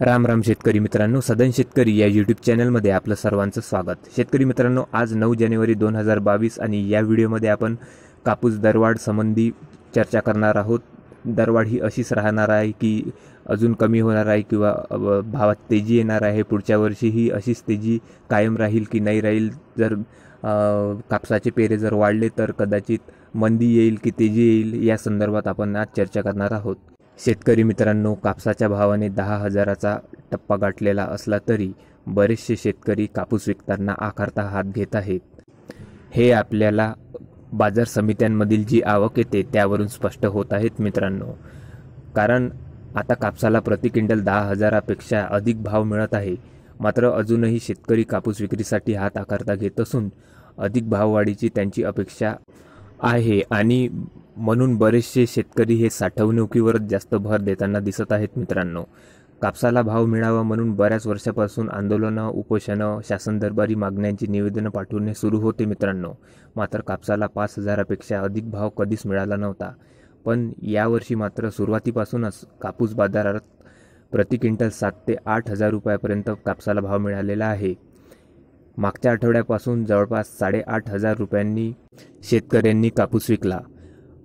राम राम शेतकरी मित्रांनो सदन शेतकरी या यूट्यूब चॅनलमध्ये आपलं सर्वांचं स्वागत. शेतकरी मित्रांनो आज नऊ जानेवारी दोन हजार बावीस आणि या व्हिडिओमध्ये आपण कापूस दरवाढ संबंधी चर्चा करणार आहोत. दरवाढ ही अशीच राहणार आहे की अजून कमी होणार आहे किंवा भावात तेजी येणार आहे. पुढच्या वर्षी ही अशीच तेजी कायम राहील की नाही राहील जर कापसाचे पेरे जर वाढले तर कदाचित मंदी येईल की तेजी येईल या संदर्भात आपण आज चर्चा करणार आहोत. शेतकरी मित्रांनो कापसाच्या भावाने दहा हजाराचा टप्पा गाठलेला असला तरी बरेचसे शेतकरी कापूस विकताना आकारता हात घेत आहेत. हे आपल्याला बाजार समित्यांमधील जी आवक येते त्यावरून स्पष्ट होत आहेत मित्रांनो. कारण आता कापसाला प्रति क्विंटल दहा हजारापेक्षा अधिक भाव मिळत आहे. मात्र अजूनही शेतकरी कापूस विक्रीसाठी हात आकारता घेत असून अधिक भाववाढीची त्यांची अपेक्षा आहे. आणि म्हणून बरेचसे शेतकरी हे साठवणुकीवरच जास्त भर देताना दिसत आहेत मित्रांनो. कापसाला भाव मिळावा म्हणून बऱ्याच वर्षापासून आंदोलनं उपोषणं शासन दरबारी मागण्यांची निवेदनं पाठवणे सुरू होते मित्रांनो. मात्र कापसाला पाच हजारापेक्षा अधिक भाव कधीच मिळाला नव्हता. पण यावर्षी मात्र सुरुवातीपासूनच कापूस बाजारात प्रति क्विंटल सात ते आठ हजार रुपयापर्यंत कापसाला भाव मिळालेला आहे. मागच्या आठवड्यापासून जवळपास साडेआठ हजार रुपयांनी शेतकऱ्यांनी कापूस विकला.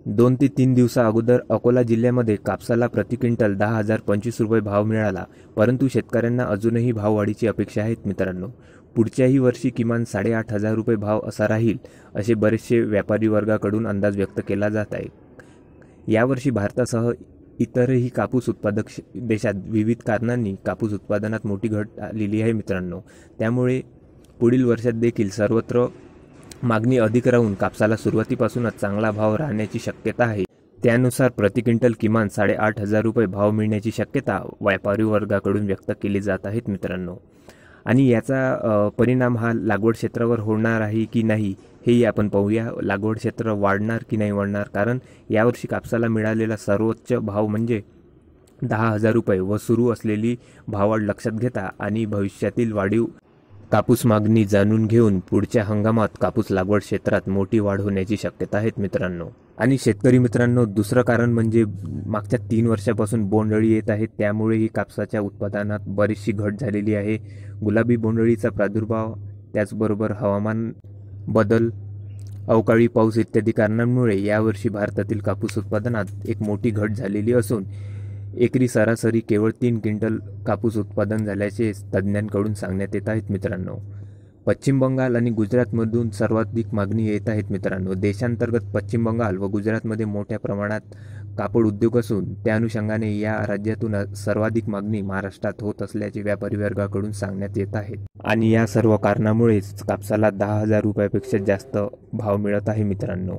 दोन ते तीन दिवसा अगोदर अकोला जिल्ह्यामध्ये कापसाला प्रति क्विंटल दहा हजार पंचवीस रुपये भाव मिळाला परंतु शेतकऱ्यांना अजूनही भाववाढीची अपेक्षा आहेत मित्रांनो. पुढच्याही वर्षी किमान साडेआठ हजार रुपये भाव असा राहील असे बरेचसे व्यापारी वर्गाकडून अंदाज व्यक्त केला जात आहे. यावर्षी भारतासह इतरही कापूस उत्पादक श- देशात विविध कारणांनी कापूस उत्पादनात मोठी घट आलेली आहे मित्रांनो. त्यामुळे पुढील वर्षात देखील सर्वत्र मागणी अधिक राहून कापसाला सुरुवातीपासूनच चांगला भाव राहण्याची शक्यता आहे. त्यानुसार प्रति क्विंटल किमान साडेआठ हजार रुपये भाव मिळण्याची शक्यता व्यापारी वर्गाकडून व्यक्त केली जात आहेत मित्रांनो. आणि याचा परिणाम हा लागवड क्षेत्रावर होणार आहे की नाही हेही आपण पाहूया. लागवड क्षेत्र वाढणार की नाही वाढणार? कारण यावर्षी कापसाला मिळालेला सर्वोच्च भाव म्हणजे दहा हजार रुपये व सुरू असलेली भाववाढ लक्षात घेता आणि भविष्यातील वाढीव कापूस मागणी जाणून घेऊन पुढच्या हंगामात कापूस लागवड क्षेत्रात मोठी वाढ होण्याची शक्यता आहेत मित्रांनो. आणि शेतकरी मित्रांनो दुसरं कारण म्हणजे मागच्या तीन वर्षापासून बोंडअळी येत आहे. त्यामुळेही कापसाच्या उत्पादनात बरीचशी घट झालेली आहे. गुलाबी बोंडअळीचा प्रादुर्भाव त्याचबरोबर हवामान बदल अवकाळी पाऊस इत्यादी कारणांमुळे यावर्षी भारतातील कापूस उत्पादनात एक मोठी घट झालेली असून एकरी सरासरी केवळ तीन क्विंटल कापूस उत्पादन झाल्याचे तज्ज्ञांकडून सांगण्यात येत आहेत मित्रांनो. पश्चिम बंगाल आणि गुजरातमधून सर्वाधिक मागणी येत आहेत मित्रांनो. देशांतर्गत पश्चिम बंगाल व गुजरातमध्ये मोठ्या प्रमाणात कापड उद्योग असून त्या अनुषंगाने या राज्यातून सर्वाधिक मागणी महाराष्ट्रात होत असल्याचे व्यापारी वर्गाकडून सांगण्यात येत आहे. आणि या सर्व कारणामुळेच कापसाला दहा हजार रुपयापेक्षा जास्त भाव मिळत आहे मित्रांनो.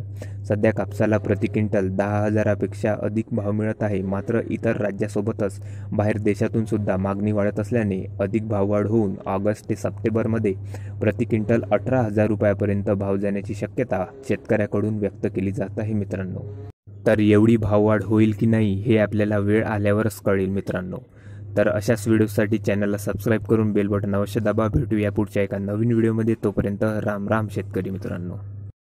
सध्या कापसाला प्रति क्विंटल दहा हजारापेक्षा अधिक भाव मिळत आहे. मात्र इतर राज्यासोबतच बाहेर देशातून सुद्धा मागणी वाढत असल्याने अधिक भाववाढ होऊन ऑगस्ट ते सप्टेंबरमध्ये प्रति क्विंटल अठरा हजार रुपयापर्यंत भाव जाण्याची शक्यता शेतकऱ्याकडून व्यक्त केली जात आहे मित्रांनो. तर एवढी भाववाढ होईल की नाही हे आपल्याला वेळ आल्यावरच कळेल मित्रांनो. तर अशाच व्हिडिओसाठी चॅनलला सबस्क्राईब करून बेल बटन अवश्य दाबा. भेटूया पुढच्या एका नवीन व्हिडिओमध्ये. तोपर्यंत राम राम शेतकरी मित्रांनो.